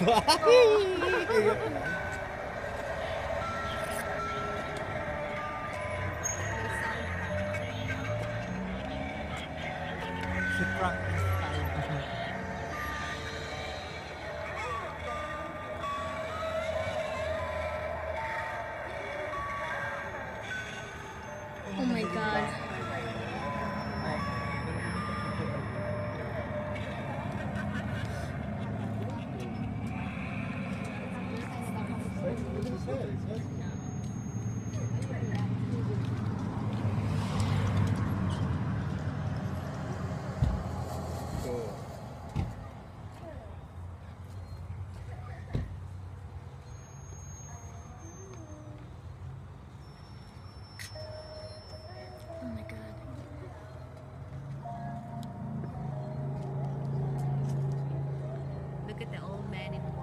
Oh my god. look at the old man in